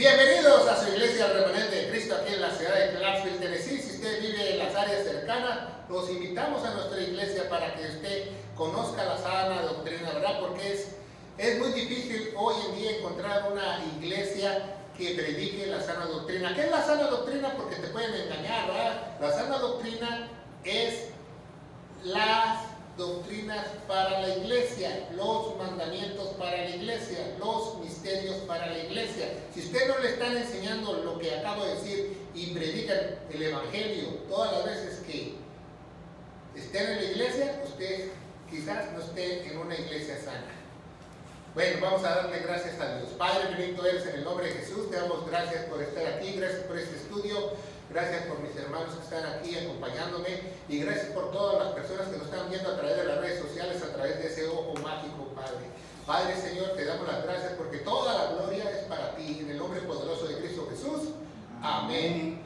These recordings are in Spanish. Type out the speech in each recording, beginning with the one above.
Bienvenidos a su iglesia remanente de Cristo aquí en la ciudad de Clarksville, Tennessee. Si usted vive en las áreas cercanas, los invitamos a nuestra iglesia para que usted conozca la sana doctrina, ¿verdad? Porque es, es muy difícil hoy en día encontrar una iglesia que predique la sana doctrina. ¿Qué es la sana doctrina? Porque te pueden engañar, ¿verdad? La sana doctrina es las doctrinas para la iglesia, los mandamientos para la iglesia, los misterios para la iglesia. Si usted no le están enseñando lo que acabo de decir y predican el evangelio todas las veces que estén en la iglesia, usted quizás no esté en una iglesia sana. Bueno, vamos a darle gracias a Dios. Padre bendito eres en el nombre de Jesús. Te damos gracias por estar aquí, gracias por este estudio. Gracias por mis hermanos que están aquí acompañándome y gracias por todas las personas que nos están viendo a través de las redes sociales, a través de ese ojo mágico, Padre. Padre Señor, te damos las gracias porque toda la gloria es para ti. En el nombre poderoso de Cristo Jesús. Amén.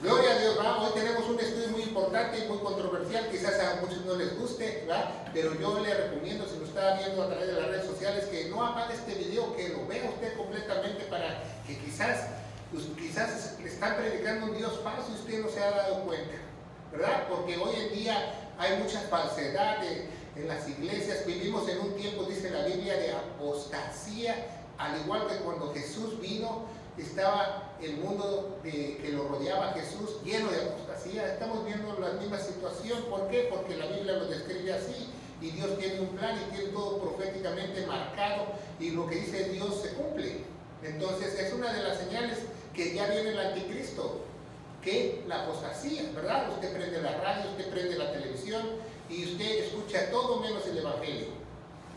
Gloria a Dios, ¿verdad? hoy tenemos un estudio muy importante y muy controversial, quizás a muchos no les guste, ¿verdad? pero yo le recomiendo, si lo está viendo a través de las redes sociales, que no apague este video, que lo vea usted completamente para que quizás pues quizás le están predicando un Dios falso y usted no se ha dado cuenta, ¿verdad? Porque hoy en día hay mucha falsedad en las iglesias, vivimos en un tiempo, dice la Biblia, de apostasía, al igual que cuando Jesús vino, estaba el mundo que lo rodeaba Jesús lleno de apostasía, estamos viendo la misma situación, ¿por qué? Porque la Biblia lo describe así, y Dios tiene un plan y tiene todo proféticamente marcado, y lo que dice Dios se cumple. Entonces es una de las señales que ya viene el anticristo, que la apostasía, ¿verdad? Usted prende la radio, usted prende la televisión y usted escucha todo menos el Evangelio.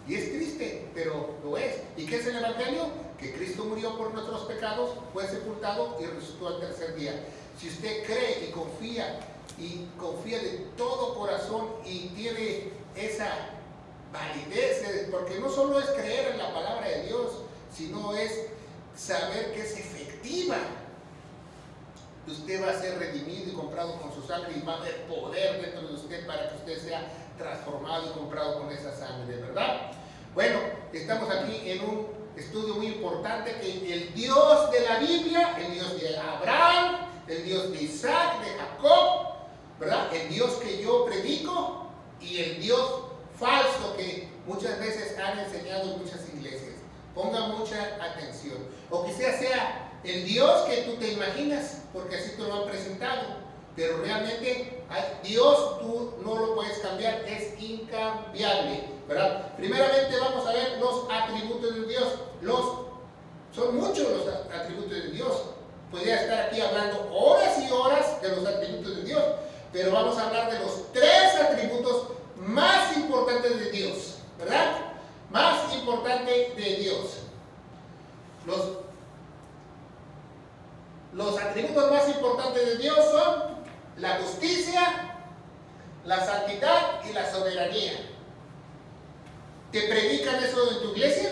Y es triste, pero lo es. ¿Y qué es el Evangelio? Que Cristo murió por nuestros pecados, fue sepultado y resucitó al tercer día. Si usted cree y confía, y confía de todo corazón y tiene esa validez, porque no solo es creer en la palabra de Dios, sino es saber que es efectiva. Usted va a ser redimido y comprado con su sangre y va a haber poder dentro de usted para que usted sea transformado y comprado con esa sangre, ¿verdad? Bueno, estamos aquí en un estudio muy importante que el Dios de la Biblia, el Dios de Abraham, el Dios de Isaac, de Jacob, ¿verdad? El Dios que yo predico y el Dios falso que muchas veces han enseñado en muchas iglesias. Ponga mucha atención. O quizás sea el Dios que tú te imaginas, porque así te lo han presentado. Pero realmente Dios tú no lo puedes cambiar, es incambiable. ¿verdad? Primeramente vamos a ver los atributos de Dios. Los, son muchos los atributos de Dios. Podría estar aquí hablando horas y horas de los atributos de Dios. Pero vamos a hablar de los tres atributos más importantes de Dios. ¿Verdad? más importante de Dios. Los, los atributos más importantes de Dios son la justicia, la santidad y la soberanía. ¿Te predican eso en tu iglesia?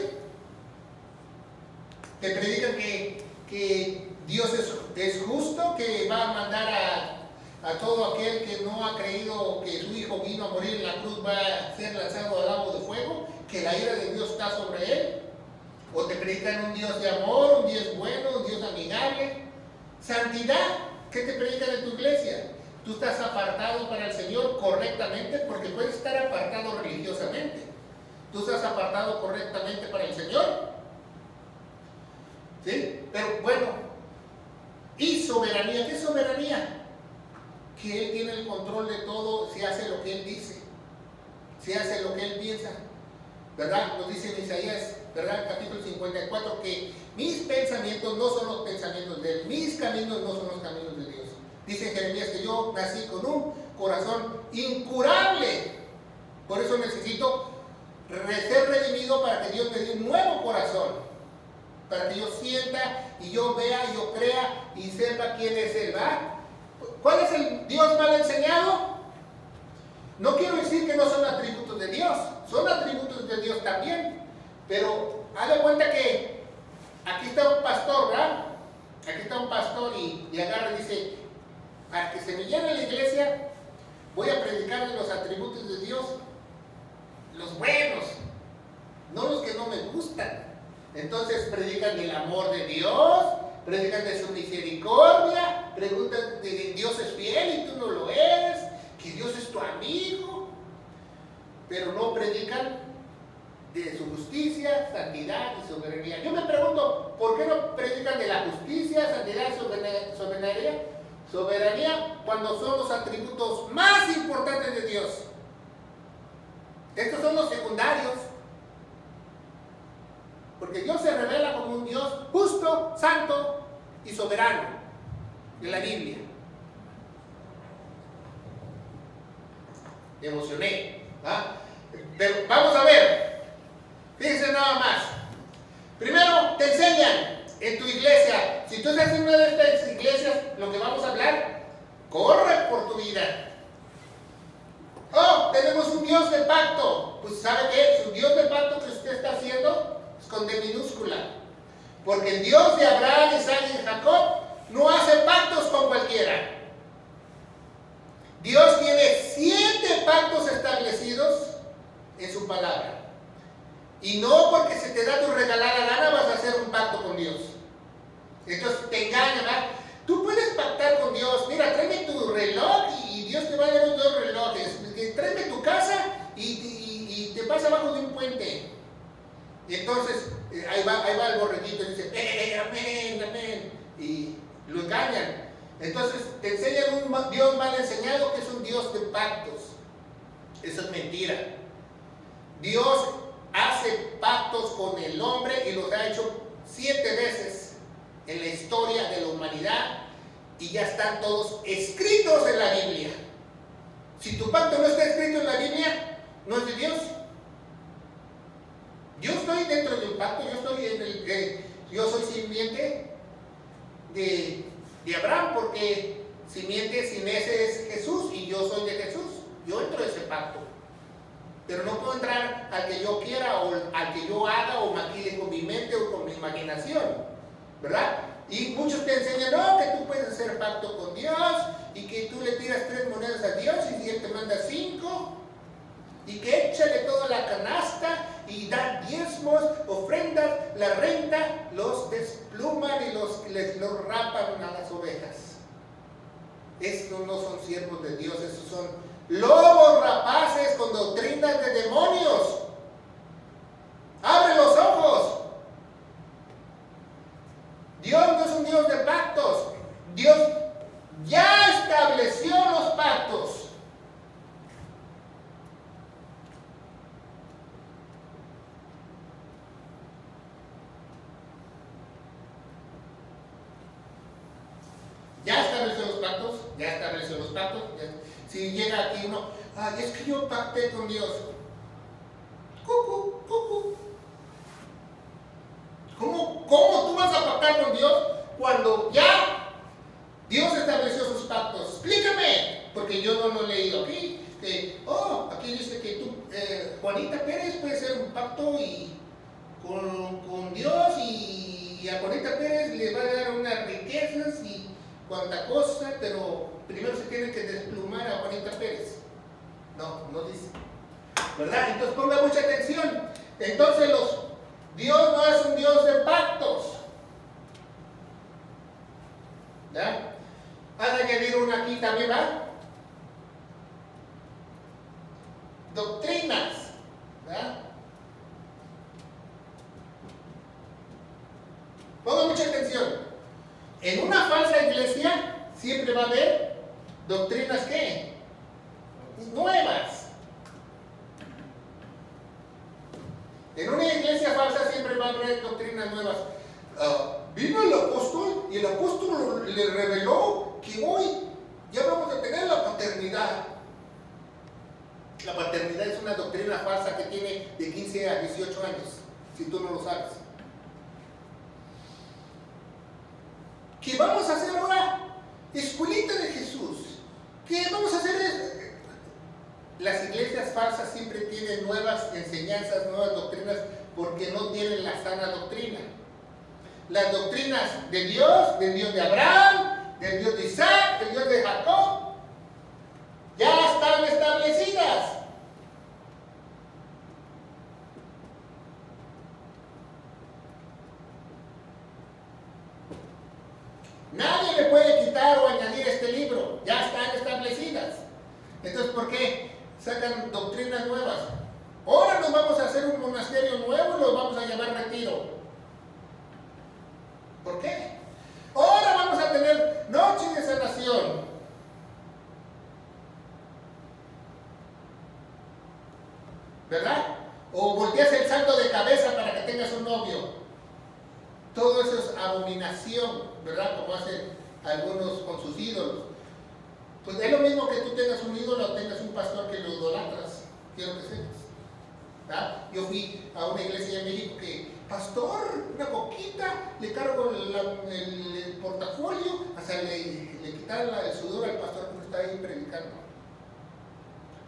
¿Te predican que, que Dios es, es, justo, que va a mandar a, a, todo aquel que no ha creído que su hijo vino a morir en la cruz, va a ser lanzado al lago de fuego? que la ira de Dios está sobre él. O te predican un Dios de amor, un Dios bueno, un Dios amigable. Santidad, ¿qué te predican en tu iglesia? Tú estás apartado para el Señor correctamente porque puedes estar apartado religiosamente. Tú estás apartado correctamente para el Señor. ¿Sí? Pero bueno, ¿y soberanía? ¿Qué soberanía? Que Él tiene el control de todo, si hace lo que Él dice, si hace lo que Él piensa. ¿verdad? Nos dice en Isaías, ¿verdad? Capítulo 54, que mis pensamientos no son los pensamientos de Él, mis caminos no son los caminos de Dios. Dice Jeremías que yo nací con un corazón incurable. Por eso necesito ser redimido para que Dios me dé un nuevo corazón. Para que yo sienta y yo vea, yo crea y sepa quién es Él, ¿verdad? ¿Cuál es el Dios mal enseñado? No quiero decir que no son atributos de Dios, son atributos de Dios también, pero haz cuenta que aquí está un pastor, ¿verdad? Aquí está un pastor y, agarra y dice, para que se me llene la iglesia, voy a predicar los atributos de Dios, los buenos, no los que no me gustan. Entonces predican el amor de Dios, predican de su misericordia, preguntan de Dios es fiel y tú no lo eres, que Dios es tu amigo, pero no predican de su justicia, santidad y soberanía. Yo me pregunto, ¿por qué no predican de la justicia, santidad y soberanía? Soberanía cuando son los atributos más importantes de Dios. Estos son los secundarios. Porque Dios se revela como un Dios justo, santo y soberano en la Biblia. Me emocioné. ¿ah? Pero vamos a ver. Fíjense nada más. Primero, te enseñan en tu iglesia. Si tú estás en una de estas iglesias, lo que vamos a hablar, corre por tu vida. Oh, tenemos un Dios de pacto. Pues ¿sabe qué? Su Dios de pacto que usted está haciendo es con D minúscula. Porque el Dios de Abraham, Isaac y Jacob no hace pactos con cualquiera. Dios tiene siete pactos establecidos en su palabra. Y no porque se te da tu regalada gana vas a hacer un pacto con Dios. Entonces te engañan, ¿verdad? Tú puedes pactar con Dios. Mira, tráeme tu reloj y Dios te va a dar dos relojes. Tráeme tu casa y, te pasa abajo de un puente. Y entonces eh, ahí, va, ahí va el borreguito y dice, eh, eh, amén, amén. Y lo engañan. Entonces te enseñan un Dios mal enseñado que es un Dios de pactos. Eso es mentira. Dios hace pactos con el hombre y los ha hecho siete veces en la historia de la humanidad y ya están todos escritos en la Biblia. Si tu pacto no está escrito en la Biblia, no es de Dios. Yo estoy dentro de un pacto, yo estoy en el, eh, yo soy simiente de, de Abraham, porque simiente sin ese es Jesús y yo soy de Jesús. Yo entro en ese pacto. Pero no puedo entrar al que yo quiera o al que yo haga o maquile con mi mente o con mi imaginación. ¿Verdad? Y muchos te enseñan, no, que tú puedes hacer pacto con Dios y que tú le tiras tres monedas a Dios y Él te manda cinco. Y que échale toda la canasta y da diezmos, ofrendas, la renta, los despluman y los, les, los rapan a las ovejas. Estos no son siervos de Dios, esos son lobos rapaces con doctrinas de demonios. Abre los ojos. Dios no es un Dios de pactos. Dios ya estableció los pactos. Ya estableció los pactos, ya estableció los pactos. Si llega aquí uno, ay, es que yo pacté con Dios. Cucu. ¿Cómo, ¿Cómo tú vas a pactar con Dios cuando ya Dios estableció sus pactos? Explícame, porque yo no lo he leído aquí. oh, aquí dice que tú, eh, Juanita Pérez puede hacer un pacto y, con, con Dios y, y, a Juanita Pérez le va a dar unas riquezas y cuanta cosa, pero primero se tiene que desplumar a Juanita Pérez. No, no dice. ¿Verdad? Entonces ponga mucha atención. Entonces los, Dios no es un Dios de pactos. ¿Ya? Van a añadir una aquí también, ¿verdad? Doctrinas. ¿verdad? Ponga mucha atención. En una falsa iglesia siempre va a haber doctrinas que nuevas. En una iglesia falsa siempre va a haber doctrinas nuevas. Uh, vino el apóstol y el apóstol le reveló que hoy ya vamos a tener la paternidad. La paternidad es una doctrina falsa que tiene de 15 a 18 años, si tú no lo sabes. ¿Qué vamos a hacer ahora? Escuelita de Jesús. ¿Qué vamos a hacer? Las iglesias falsas siempre tienen nuevas enseñanzas, nuevas doctrinas, porque no tienen la sana doctrina. Las doctrinas de Dios, del Dios de Abraham, del Dios de Isaac, del Dios de Jacob, ya están establecidas. Nadie le puede quitar o añadir este libro. Ya están establecidas. Entonces, ¿por qué sacan doctrinas nuevas? Ahora nos vamos a hacer un monasterio nuevo y lo vamos a llamar retiro. ¿Por qué? Ahora vamos a tener noche de sanación. ¿Verdad? O volteas el salto de cabeza para que tengas un novio. Todo eso es abominación, ¿verdad? Como hacen algunos con sus ídolos. Pues es lo mismo que tú tengas un ídolo o tengas un pastor que lo idolatras. Quiero que sepas. ¿verdad? Yo fui a una iglesia en México que, pastor, una coquita, le cargo el, le, le quitaron el sudor al pastor que está ahí predicando.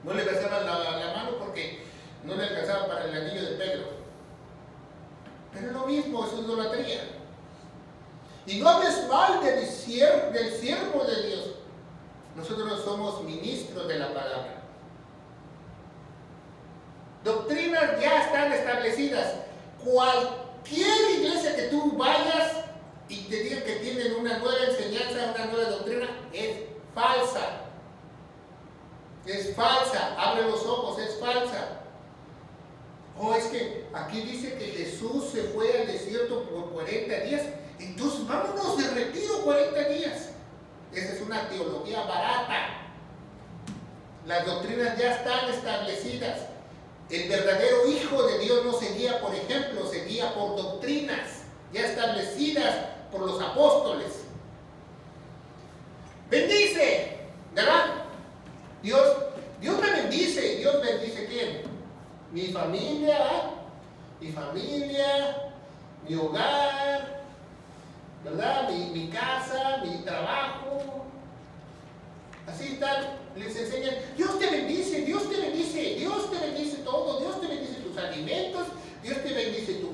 No le besaban la, mano porque no le alcanzaba para el anillo de Pedro. Pero lo mismo, es idolatría. Y no hables mal del, del siervo de Dios. Nosotros somos ministros de la palabra. Doctrinas ya están establecidas. Cualquier iglesia que tú vayas y te diga que tienen una nueva enseñanza, una nueva doctrina, es falsa. Es falsa. Abre los ojos, es falsa. Oh, es que aquí dice que Jesús se fue al desierto por 40 días. Entonces vámonos de retiro 40 días. Esa es una teología barata. Las doctrinas ya están establecidas. El verdadero Hijo de Dios no seguía por ejemplo, seguía por doctrinas ya establecidas por los apóstoles. Bendice, ¿verdad? Dios, Dios me bendice. Dios bendice quién? mi familia, mi familia, mi hogar, ¿verdad? Mi, casa, mi trabajo. Así están, les enseñan, Dios te bendice, Dios te bendice, Dios te bendice todo, Dios te bendice tus alimentos, Dios te bendice tu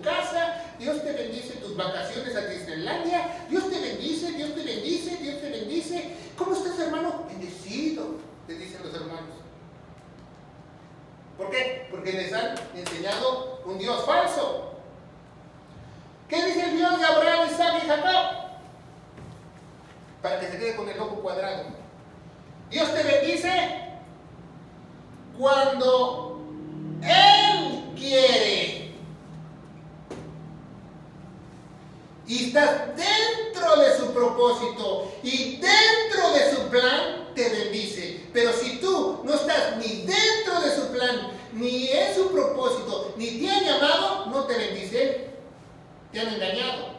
Dios te bendice tus vacaciones a Disneylandia, Dios te bendice, Dios te bendice, Dios te bendice. ¿Cómo estás hermano? Bendecido, te dicen los hermanos. ¿Por qué? Porque les han enseñado un Dios falso. ¿Qué dice el Dios de Abraham, Isaac y Jacob? Para que se quede con el ojo cuadrado. Dios te bendice cuando Él quiere. Y estás dentro de su propósito y dentro de su plan, te bendice. Pero si tú no estás ni dentro de su plan, ni en su propósito, ni te ha llamado, no te bendice. Te han engañado.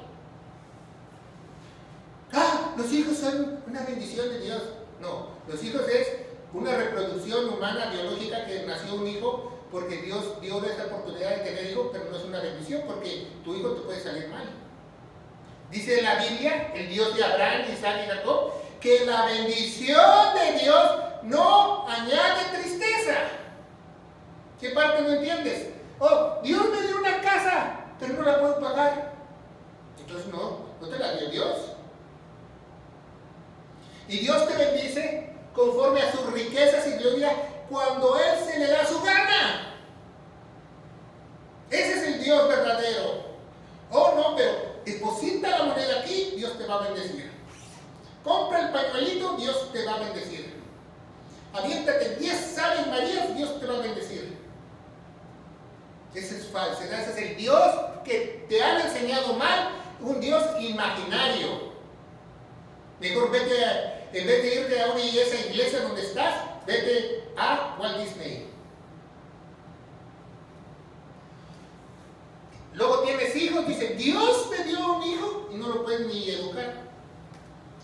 Ah, los hijos son una bendición de Dios. No, los hijos es una reproducción humana, biológica, que nació un hijo porque Dios dio esta oportunidad de tener hijo, pero no es una bendición porque tu hijo te puede salir mal. Dice la Biblia, el Dios de Abraham, Isaac y Jacob, que la bendición de Dios no añade tristeza. ¿Qué parte no entiendes? Oh, Dios me dio una casa, pero no la puedo pagar. Entonces no, no te la dio Dios. Y Dios te bendice conforme a sus riquezas y gloria cuando Él se le da su gana. Ese es el Dios verdadero. Oh, no, pero deposita la moneda aquí, Dios te va a bendecir. Compra el pañuelito, Dios te va a bendecir. Aviéntate 10 aves marías, Dios te va a bendecir. Esa es falsedad, ese es el Dios que te han enseñado mal, un Dios imaginario. Mejor vete, a, en vez de irte a una iglesia, iglesia donde estás, vete a Walt Disney. Luego tienes hijos, dice, Dios me dio un hijo y no lo puedes ni educar.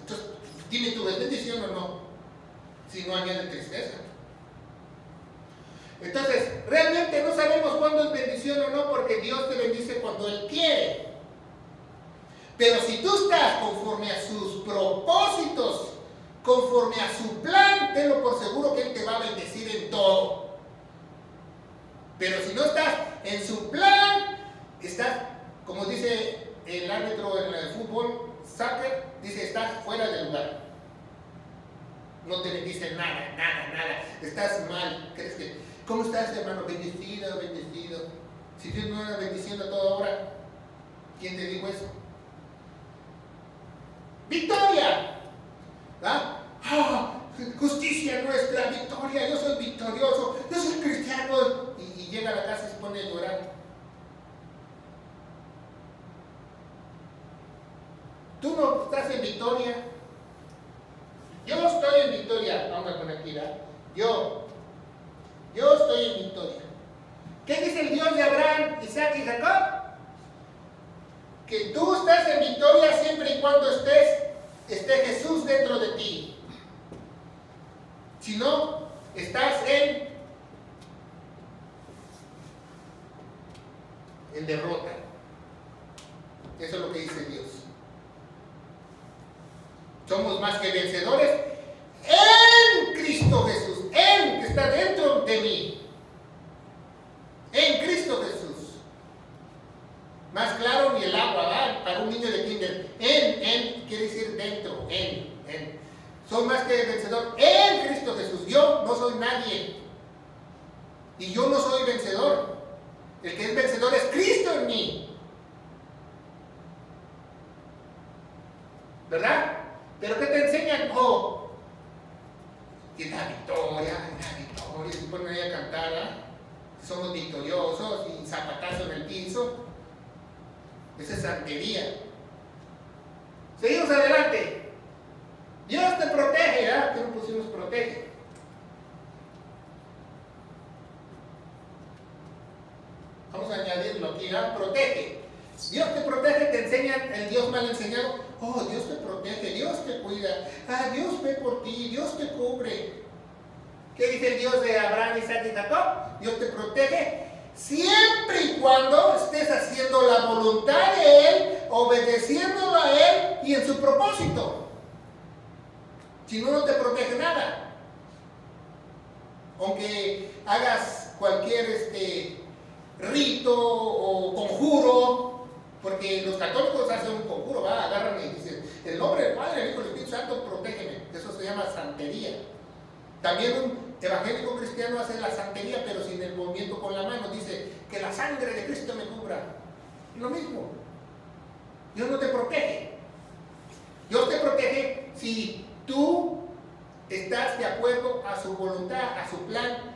Entonces, dime tu bendición o no, si no añade tristeza. Entonces, realmente no sabemos cuándo es bendición o no, porque Dios te bendice cuando Él quiere. Pero si tú estás conforme a sus propósitos, conforme a su plan, tenlo por seguro que Él te va a bendecir en todo. Pero si no estás en su plan, estás, como dice el árbitro en el fútbol, soccer, dice, estás fuera del lugar. No te bendice nada, nada, nada. Estás mal. ¿Crees que ¿Cómo estás, hermano? Bendecido, bendecido. Si Dios no era bendiciendo a toda hora, ¿quién te dijo eso? victoria. ¿Ah? ¡Ah! Justicia nuestra, victoria, yo soy victorioso, yo soy cristiano. Y, y llega a la casa y se pone a llorar. Tú no estás en victoria. Yo estoy en victoria. Vamos a poner aquí, Yo. Yo estoy en victoria. ¿Qué dice el Dios de Abraham, Isaac y Jacob? Que tú estás en victoria siempre y cuando estés, esté Jesús dentro de ti. Si no, estás en, en derrota. Eso es lo que dice Dios. Somos más que vencedores en Cristo Jesús, en que está dentro de mí. En Cristo Jesús. Más claro ni el agua, ¿va? Para un niño de kinder. En, en, quiere decir dentro, en, en. Soy más que vencedor en Cristo Jesús. Yo no soy nadie. Y yo no soy vencedor. El que es vencedor es Cristo en mí. ¿Verdad? Pero ¿qué te enseñan? Oh, y la victoria, la victoria, se ponen ahí a cantar, ¿eh? somos victoriosos y zapatazo en el piso. Esa es santería. Seguimos adelante. Dios te protege, ¿ah? ¿eh? ¿Qué no pusimos protege? Vamos a añadirlo aquí, ¿ah? Protege. Dios te protege, te enseña, el Dios mal enseñado, Oh, Dios te protege, Ah, Dios ve por ti, Dios te cubre. ¿Qué dice el Dios de Abraham, Isaac y Jacob? Dios te protege siempre y cuando estés haciendo la voluntad de Él, obedeciéndolo a Él y en su propósito. Si no, no te protege nada. Aunque hagas cualquier este, rito o conjuro, porque los católicos hacen un conjuro, va, agarran y dicen, el nombre del Padre, el Hijo y el Espíritu Santo, protégeme. Eso se llama santería. También un evangélico cristiano hace la santería, pero sin el movimiento con la mano. Dice, que la sangre de Cristo me cubra. Lo mismo. Dios no te protege. Dios te protege si tú estás de acuerdo a su voluntad, a su plan,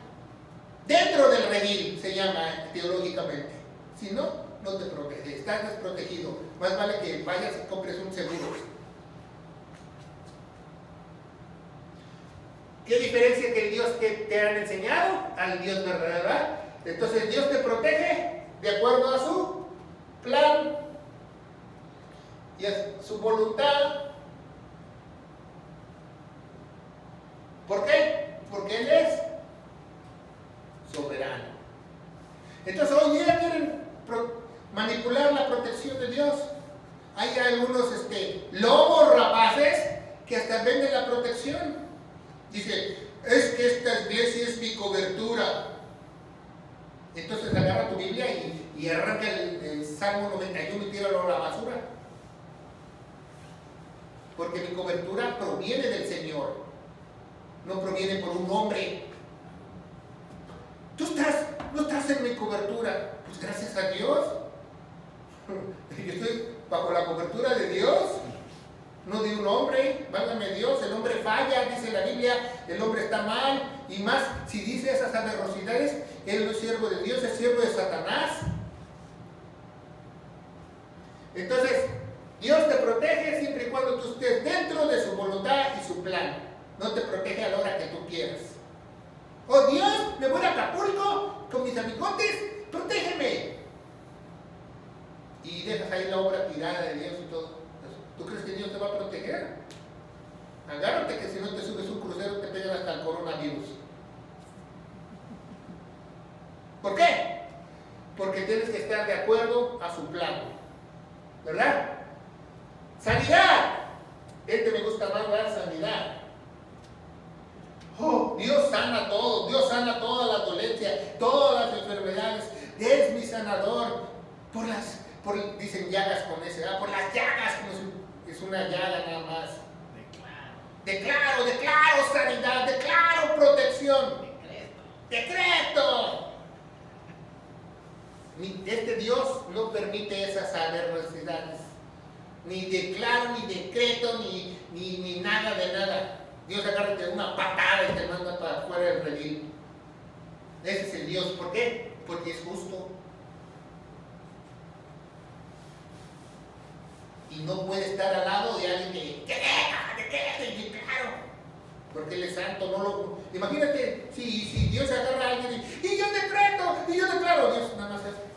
dentro del redil, se llama teológicamente. Si no, no te protege, estás desprotegido. Más vale que vayas y compres un seguro. ¿Qué diferencia que el Dios que te han enseñado al Dios verdadero? Entonces Dios te protege de acuerdo a su plan y a su voluntad. ¿Por qué? Porque Él es soberano. Entonces hoy día quieren manipular la protección de Dios. Hay algunos este, lobos rapaces que hasta venden la protección. Dice, es que esta iglesia es mi cobertura. Entonces agarra tu Biblia y, arranca el, Salmo 91 y tíralo a la basura. Porque mi cobertura proviene del Señor, no proviene por un hombre. Tú estás, no estás en mi cobertura, pues gracias a Dios. Yo estoy bajo la cobertura de Dios, no de un hombre, válgame Dios, el hombre falla, dice la Biblia, el hombre está mal, y más si dice esas averrosidades, él no es siervo de Dios, es siervo de Satanás. Entonces, Dios te protege siempre y cuando tú estés dentro de su voluntad y su plan. No te protege a la hora que tú quieras. Oh Dios, me voy a Acapulco con mis amigotes, protégeme ahí la obra tirada de Dios y todo. ¿Tú crees que Dios te va a proteger? Agárrate que si no te subes un crucero te pegan hasta el coronavirus. ¿Por qué? Porque tienes que estar de acuerdo a su plan. ¿Verdad? Sanidad. Este me gusta más dar sanidad. Oh, Dios sana todo, Dios sana todas las dolencias, todas las enfermedades. Es mi sanador por las llagas con ese, por las llagas, es una llaga nada más. Declaro. Declaro, declaro sanidad, declaro protección. Decreto. Decreto. Este Dios no permite esas adversidades. Ni declaro, ni decreto, ni ni nada de nada. Dios agarra de una patada y te manda para afuera del redil. Ese es el Dios. ¿Por qué? Porque es justo. Y no puede estar al lado de alguien que, ¿qué qué claro. Porque él es santo, no lo... Imagínate si, si Dios agarra a alguien y, y yo decreto, y yo declaro, Dios nada más hace.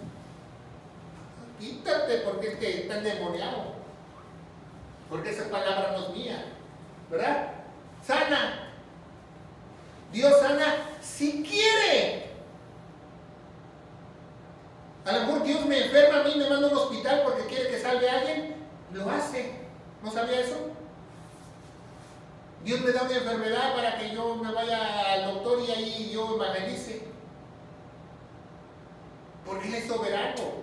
Quítate porque es que está endemoniado. Porque esa palabra no es mía. ¿Verdad? Sana. Dios sana si quiere. A lo mejor Dios me enferma a mí, me manda a un hospital porque quiere que salve a alguien. Lo hace. ¿No sabía eso? Dios me da una enfermedad para que yo me vaya al doctor y ahí yo evangelice. Porque Él es soberano.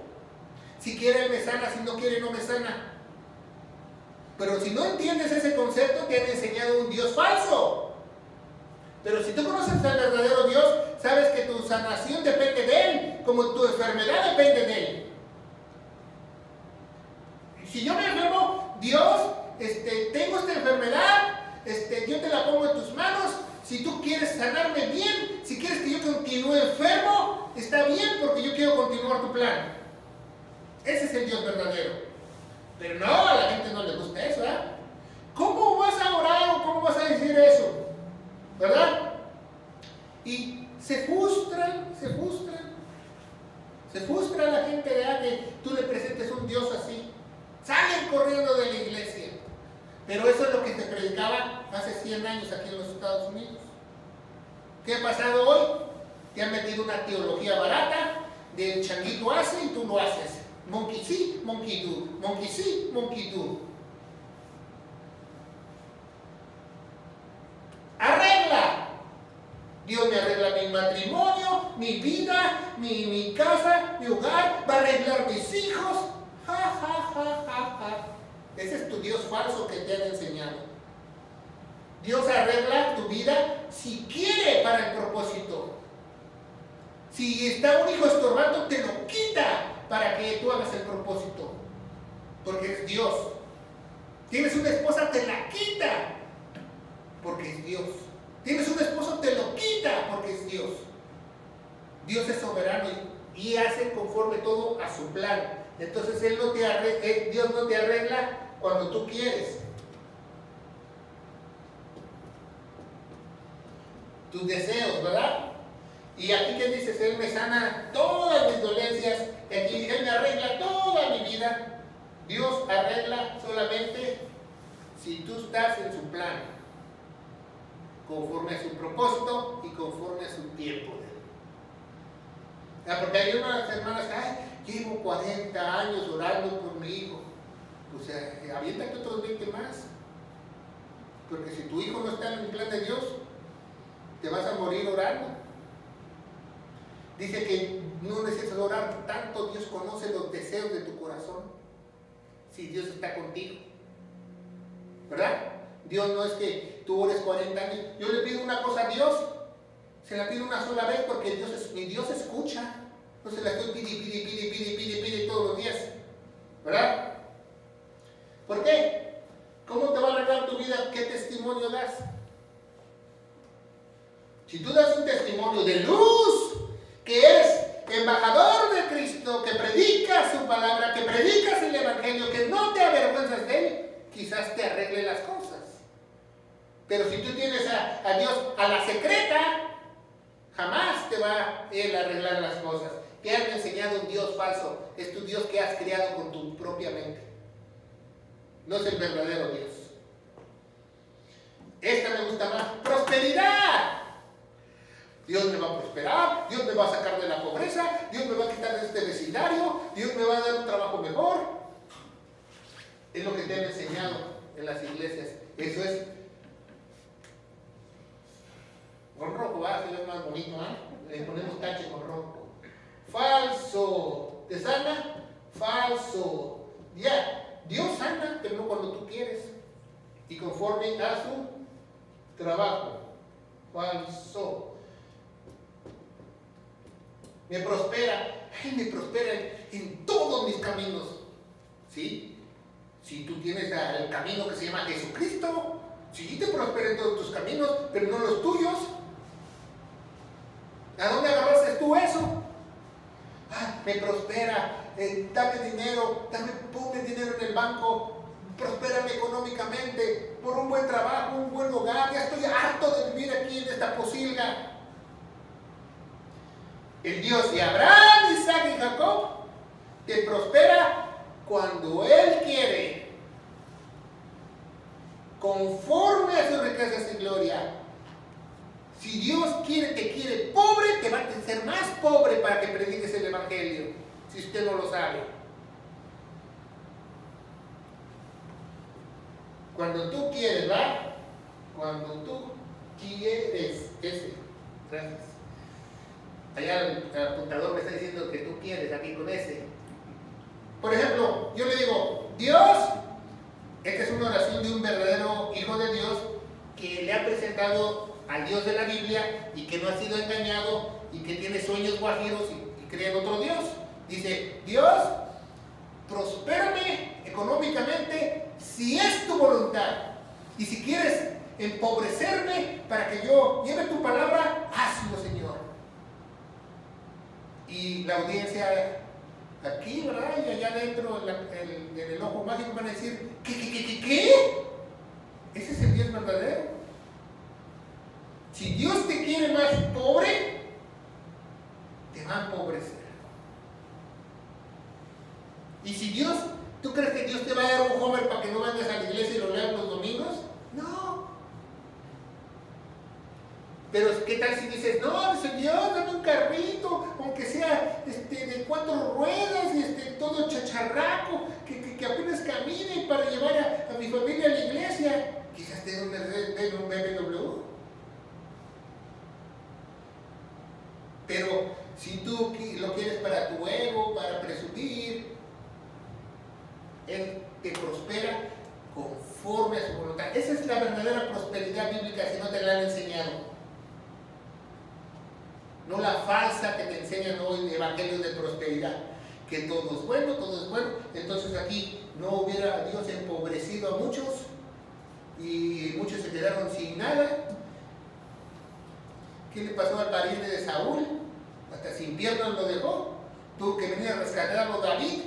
Si quiere, Él me sana, si no quiere, no me sana. Pero si no entiendes ese concepto, te han enseñado un Dios falso. Pero si tú conoces al verdadero Dios, sabes que tu sanación depende de Él, como tu enfermedad depende de Él. Si yo me enfermo, Dios, este, tengo esta enfermedad, este, yo te la pongo en tus manos. Si tú quieres sanarme bien, si quieres que yo continúe enfermo, está bien porque yo quiero continuar tu plan. Ese es el Dios verdadero. Pero no, a la gente no le gusta eso, ¿verdad? ¿Cómo vas a orar o cómo vas a decir eso? ¿Verdad? Y se frustran, se frustran. Se frustra la gente de que tú le presentes un Dios así. Salen corriendo de la iglesia. Pero eso es lo hace 100 años aquí en los Estados Unidos. ¿Qué ha pasado hoy? Te han metido una teología barata del changuito hace y tú lo haces. Monkey sí, monkey do. Monkey sí, monkey do. Arregla. Dios me arregla mi matrimonio, mi vida, mi, mi casa, mi hogar, va a arreglar mis hijos. Ja, ja, ja, ja, ja. Ese es tu Dios falso que te han enseñado. Dios arregla tu vida si quiere para el propósito. Si está un hijo estorbando, te lo quita para que tú hagas el propósito. Porque es Dios. Tienes una esposa, te la quita. Porque es Dios. Tienes un esposo, te lo quita porque es Dios. Dios es soberano y, hace conforme todo a su plan. Entonces Él no te eh, Dios no te arregla cuando tú quieres. Tus deseos, ¿verdad? Y aquí que dices, Él me sana todas mis dolencias, y aquí Él me arregla toda mi vida. Dios arregla solamente si tú estás en su plan, conforme a su propósito y conforme a su tiempo. porque hay unas hermanas que, ay, llevo 40 años orando por mi hijo. O sea, aviéntate otros 20 más. Porque si tu hijo no está en el plan de Dios, te vas a morir orando. Dice que no necesitas orar tanto, Dios conoce los deseos de tu corazón. Si Dios está contigo. ¿Verdad? Dios no es que tú ores 40 años. Yo le pido una cosa a Dios, se la pido una sola vez porque Dios mi Dios escucha. No se la estoy pide, pide, pide, pide, pide, pide todos los días. ¿Verdad? ¿Por qué? ¿Cómo te va a arreglar tu vida? ¿Qué testimonio das? Si tú das un testimonio de luz, que eres embajador de Cristo, que predicas su palabra, que predicas el Evangelio, que no te avergüenzas de él, quizás te arregle las cosas. Pero si tú tienes a, Dios a la secreta, jamás te va él a arreglar las cosas. Te han enseñado un Dios falso, es tu Dios que has creado con tu propia mente no es el verdadero Dios. Esta me gusta más. Prosperidad. Dios me va a prosperar, Dios me va a sacar de la pobreza, Dios me va a quitar de este vecindario, Dios me va a dar un trabajo mejor. Es lo que te han enseñado en las iglesias. Eso es con rojo, va a ser más bonito, ¿ah? Le ponemos tache con rojo. Falso. ¿Te sana? Falso. Ya. Dios sana, pero no cuando tú quieres. Y conforme a su trabajo. Falso. Me prospera. Me prospera en, todos mis caminos. ¿Sí? Si tú tienes el camino que se llama Jesucristo, Sí, te prospera en todos tus caminos, pero no los tuyos. ¿A dónde agarraste tú eso? Ah, me prospera, eh, dame dinero, dame, ponme dinero en el banco, prospérame económicamente, por un buen trabajo, un buen hogar, ya estoy harto de vivir aquí en esta posilga. El Dios de Abraham, Isaac y Jacob te prospera cuando Él quiere, conforme a sus riquezas y gloria. Si Dios quiere, te quiere pobre, te va a hacer más pobre para que prediques el Evangelio, si usted no lo sabe. Cuando tú quieres, ¿va? Cuando tú quieres, ese. Gracias. Allá el apuntador me está diciendo que tú quieres aquí con ese. Por ejemplo, yo le digo, Dios, esta es una oración de un verdadero hijo de Dios que le ha presentado al Dios de la Biblia y que no ha sido engañado y que tiene sueños guajiros y, y cree en otro Dios. Dice, Dios, prospérame económicamente si es tu voluntad. Y si quieres empobrecerme para que yo lleve tu palabra, hazlo, Señor. Y la audiencia aquí, ¿verdad? Y allá adentro, en, el, ojo mágico, van a decir, ¿qué, qué, qué, qué, qué? Ese es el Dios verdadero. Si Dios te quiere más pobre, te va a empobrecer. Y si Dios, ¿tú crees que Dios te va a dar un Homer para que no vayas a la iglesia y lo leas los domingos? No. Pero ¿qué tal si dices, no, Dios, dame un carrito, aunque sea este, de cuatro ruedas y este, todo chacharraco, que, que, apenas camine para llevar a, mi familia a la iglesia? Quizás tenga un, un BMW. Pero si tú lo quieres para tu ego, para presumir, Él te prospera conforme a su voluntad. Esa es la verdadera prosperidad bíblica si no te la han enseñado no la falsa que te enseñan hoy evangelios de prosperidad, que todo es bueno, todo es bueno. Entonces aquí no hubiera Dios empobrecido a muchos y muchos se quedaron sin nada. ¿Qué le pasó al pariente de Saúl? Hasta sin piernas lo dejó. Tuvo que venir a rescatarlo David.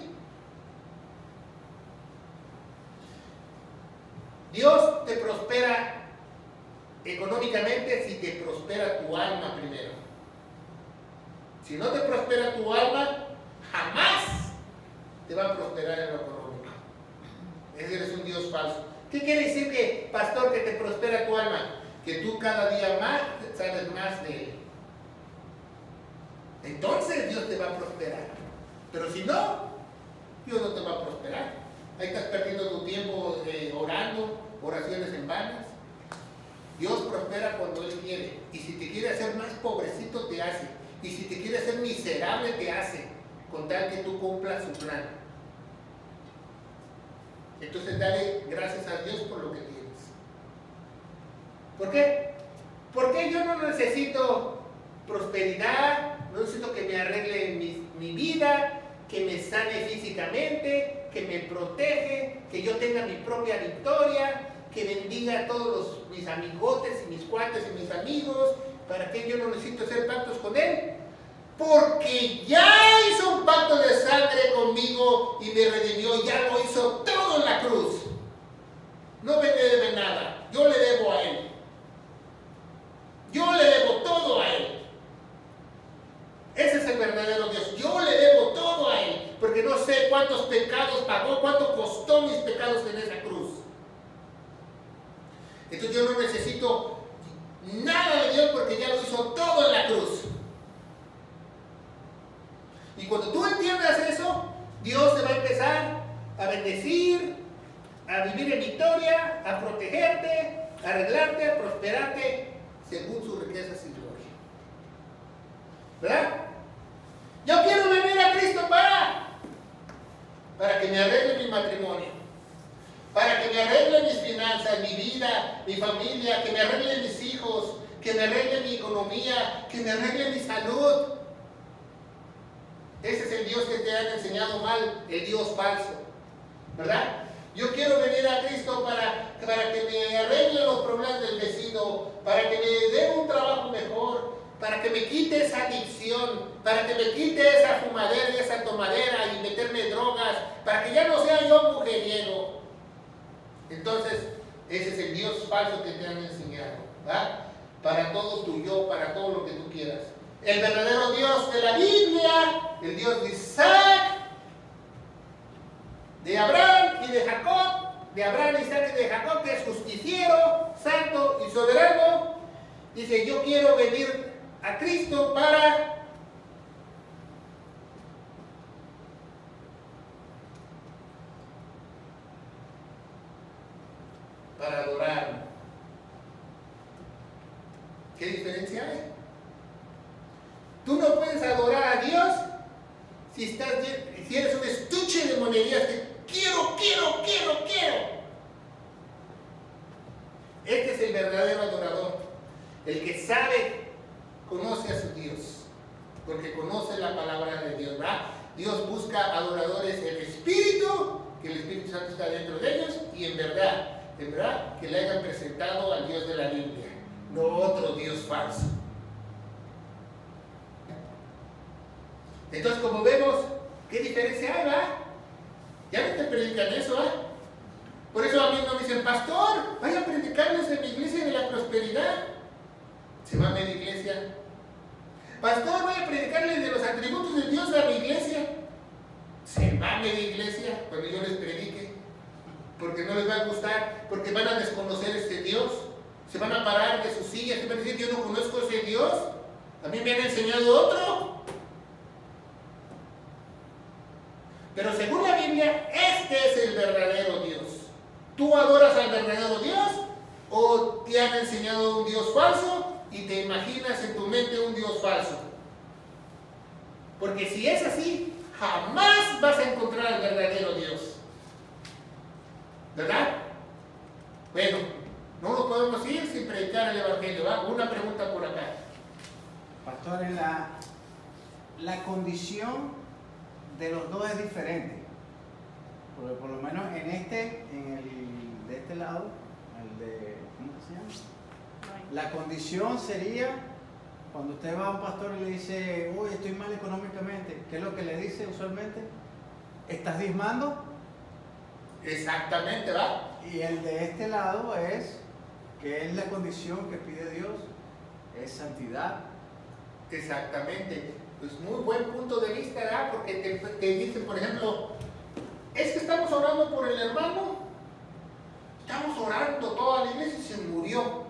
Dios te prospera económicamente si te prospera tu alma primero. Si no te prospera tu alma, jamás te va a prosperar en lo económico. Ese eres un Dios falso. ¿Qué quiere decir que, pastor, que te prospera tu alma? Que tú cada día más sabes más de Él. Entonces Dios te va a prosperar. Pero si no, Dios no te va a prosperar. Ahí estás perdiendo tu tiempo eh, orando, oraciones en vanas. Dios prospera cuando Él quiere. Y si te quiere hacer más pobrecito, te hace. Y si te quiere hacer miserable, te hace, con tal que tú cumplas su plan. Entonces dale gracias a Dios por lo que tienes. ¿Por qué? Porque yo no necesito prosperidad, no necesito que me arregle mi, vida, que me sane físicamente, que me protege, que yo tenga mi propia victoria, que bendiga a todos mis amigotes y mis cuates y mis amigos, ¿Para qué yo no necesito hacer pactos con Él? Porque ya hizo un pacto de sangre conmigo y me redimió, ya lo hizo todo en la cruz. No me debe nada, yo le debo a Él. Yo le debo todo a Él. Ese es el verdadero Dios. Yo le debo todo a Él, porque no sé cuántos pecados pagó, cuánto costó mis pecados en esa cruz. Entonces yo no necesito nada de Dios porque ya lo hizo todo en la cruz. Y cuando tú entiendas eso, Dios te va a empezar a bendecir, a vivir en victoria, a protegerte, a arreglarte, a prosperarte según sus riquezas y gloria. ¿Verdad? Yo quiero venir a Cristo para, para que me arregle mi matrimonio para que me arregle mis finanzas, mi vida, mi familia, que me arregle mis hijos, que me arregle mi economía, que me arregle mi salud. Ese es el Dios que te han enseñado mal, el Dios falso. ¿Verdad? Yo quiero venir a Cristo para, para que me arregle los Cristo, para que me dé un trabajo mejor, para que me quite esa adicción, para que me quite esa fumadera y esa tomadera y meterme drogas, para que ya no sea yo mujeriego. Entonces, ese es el Dios falso que te han enseñado, ¿va? Para todo tu yo, para todo lo que tú quieras. El verdadero Dios de la Biblia, el Dios de Isaac, de Abraham y de Jacob, de Abraham, Isaac y de Jacob, que es justiciero, santo y soberano, dice, yo quiero venir a Cristo para para adorar. ¿Qué diferencia hay? Tú no puedes adorar a Dios si, estás, si eres un estuche de monerías que quiero, quiero, quiero, quiero. Este es el verdadero adorador, el que sabe conoce a su Dios, porque conoce la palabra de Dios, ¿verdad? Dios busca adoradores en espíritu, que el Espíritu Santo está dentro de ellos, y en verdad, en verdad, que le hayan presentado al Dios de la Biblia, no otro Dios falso. Entonces, como vemos, ¿qué diferencia hay, va? Ya no te predican eso, ¿ah? Por eso a mí no me dicen, pastor, vaya a predicarles en mi iglesia de la prosperidad. Se va a mi iglesia Pastor, voy a predicarles de los atributos de Dios a mi iglesia. Se mame de iglesia cuando yo les predique. Porque no les va a gustar, porque van a desconocer este Dios. Se van a parar de sus sillas y van a decir, yo no conozco ese Dios. A mí me han enseñado otro. Pero según la Biblia, este es el verdadero Dios. ¿Tú adoras al verdadero Dios o te han enseñado un Dios falso y te imaginas en tu mente un Dios falso. Porque si es así, jamás vas a encontrar al verdadero Dios. ¿Verdad? Bueno, no nos podemos ir sin predicar el Evangelio. ¿va? Una pregunta por acá. Pastor, la, la condición de los dos es diferente. Porque por lo menos en este, en el de este lado, el de, ¿cómo se llama? La condición sería cuando usted va a un pastor y le dice, uy, estoy mal económicamente, ¿qué es lo que le dice usualmente? ¿Estás diezmando? Exactamente, ¿va? Y el de este lado es, que es la condición que pide Dios, es santidad. Exactamente. Pues muy buen punto de vista, ¿verdad? Porque te, dicen, por ejemplo, es que estamos orando por el hermano, estamos orando toda la iglesia y se murió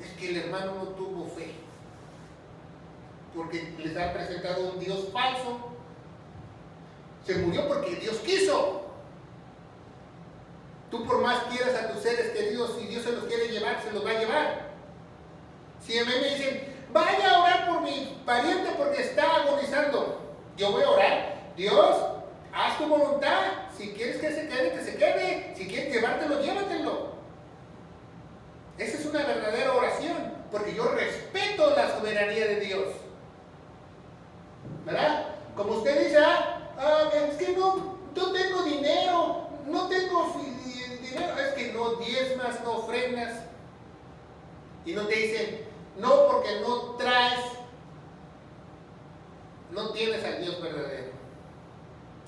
es que el hermano no tuvo fe. Porque les ha presentado un Dios falso. Se murió porque Dios quiso. Tú por más quieras a tus seres queridos, si Dios se los quiere llevar, se los va a llevar. Si a mí me dicen, vaya a orar por mi pariente porque está agonizando, yo voy a orar. Dios, haz tu voluntad. Si quieres que se quede, que se quede. Si quieres llevártelo, llévatelo. Esa es una verdadera oración, porque yo respeto la soberanía de Dios. ¿Verdad? Como usted dice, ah, ah es que no, no tengo dinero, no tengo dinero, es que no diezmas, no ofrendas. Y no te dicen, no porque no traes, no tienes al Dios verdadero.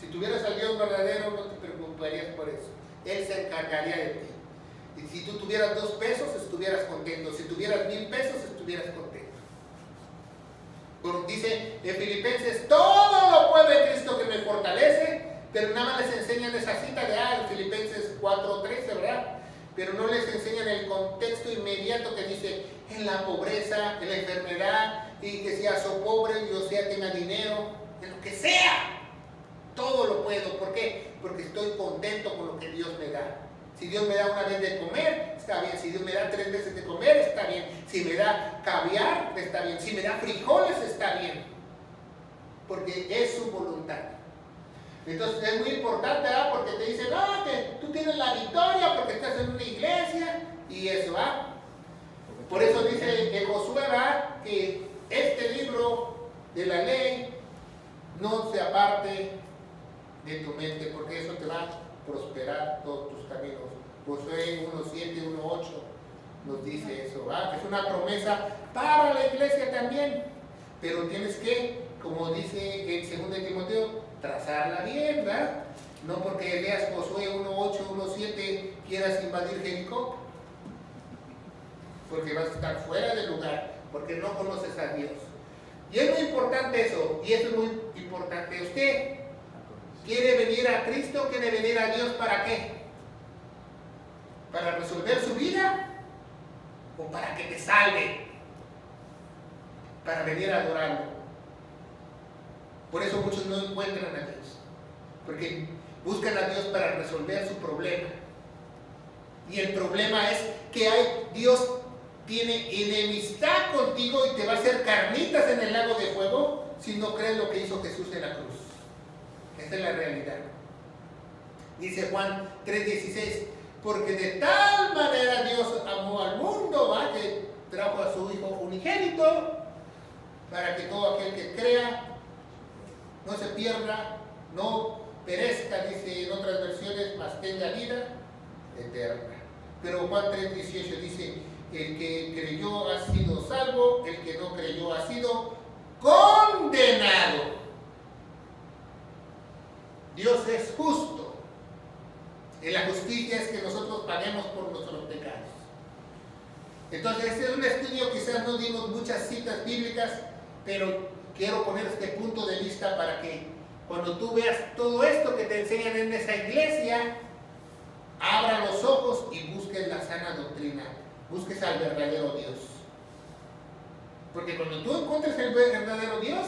Si tuvieras al Dios verdadero, no te preocuparías por eso. Él se encargaría de ti. Y si tú tuvieras dos pesos, estuvieras contento. Si tuvieras mil pesos, estuvieras contento. dice en Filipenses, todo lo puede Cristo que me fortalece, pero nada más les enseñan esa cita de ah, Filipenses 4.13, ¿verdad? Pero no les enseñan el contexto inmediato que dice, en la pobreza, en la enfermedad, y que sea so pobre, yo sea tenga dinero, en lo que sea. Todo lo puedo. ¿Por qué? Porque estoy contento con lo que Dios me da. Si Dios me da una vez de comer, está bien. Si Dios me da tres veces de comer, está bien. Si me da caviar, está bien. Si me da frijoles, está bien. Porque es su voluntad. Entonces es muy importante. Porque te dicen, no, que tú tienes la victoria porque estás en una iglesia y eso, ¿va? Por eso dice que este libro de la ley no se aparte de tu mente porque eso te va a prosperar todos tus caminos. Josué 1.7, 1.8 nos dice eso, es una promesa para la iglesia también. Pero tienes que, como dice en 2 Timoteo, trazarla bien, ¿verdad? No porque leas Josué 1.8, 1.7 quieras invadir Jericó, porque vas a estar fuera del lugar, porque no conoces a Dios. Y es muy importante eso, y eso es muy importante. Usted quiere venir a Cristo, quiere venir a Dios para qué? ¿Para resolver su vida? ¿O para que te salve? Para venir a adorarlo. Por eso muchos no encuentran a Dios. Porque buscan a Dios para resolver su problema. Y el problema es que hay, Dios tiene enemistad contigo y te va a hacer carnitas en el lago de fuego si no crees lo que hizo Jesús en la cruz. Esa es la realidad. Dice Juan 3:16, porque de tal manera Dios amó al mundo, ¿va? que trajo a su Hijo unigénito, para que todo aquel que crea no se pierda, no perezca, dice en otras versiones, mas tenga vida eterna. Pero Juan 3:18 dice, el que creyó ha sido salvo, el que no creyó ha sido condenado. Dios es justo. Y la justicia es que nosotros paguemos por nuestros pecados. Entonces, este es un estudio, quizás no dimos muchas citas bíblicas, pero quiero poner este punto de vista para que cuando tú veas todo esto que te enseñan en esa iglesia, abra los ojos y busques la sana doctrina, busques al verdadero Dios. Porque cuando tú encuentres el verdadero Dios,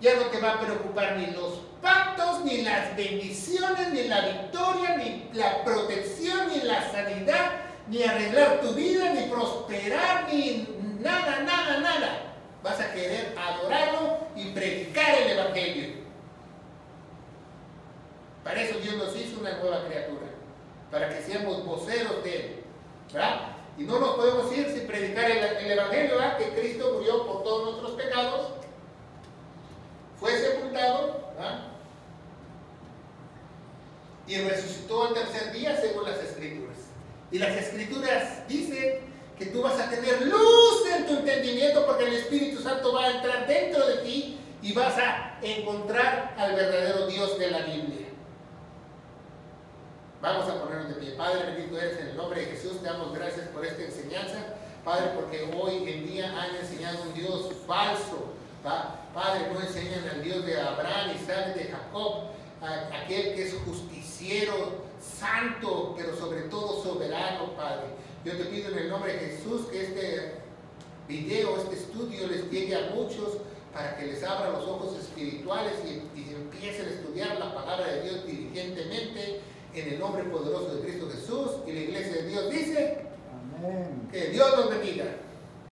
ya no te va a preocupar ni los pactos, ni las bendiciones, ni la victoria, ni la protección, ni la sanidad, ni arreglar tu vida, ni prosperar, ni nada, nada, nada. Vas a querer adorarlo y predicar el Evangelio. Para eso Dios nos hizo una nueva criatura, para que seamos voceros de Él. ¿verdad? Y no nos podemos ir sin predicar el, Evangelio, ¿verdad? que Cristo murió por todos nuestros pecados, fue sepultado y resucitó al tercer día según las Escrituras. Y las Escrituras dicen que tú vas a tener luz en tu entendimiento porque el Espíritu Santo va a entrar dentro de ti y vas a encontrar al verdadero Dios de la Biblia. Vamos a ponernos de pie. Padre, bendito eres en el nombre de Jesús. Te damos gracias por esta enseñanza. Padre, porque hoy en día han enseñado un Dios falso. Padre, no enseñan al Dios de Abraham, Isaac, de Jacob, aquel que es justiciero, santo, pero sobre todo soberano, Padre. Yo te pido en el nombre de Jesús que este video, este estudio les llegue a muchos para que les abra los ojos espirituales y, y empiecen a estudiar la palabra de Dios diligentemente en el nombre poderoso de Cristo Jesús. Y la iglesia de Dios dice Amén. que Dios los bendiga.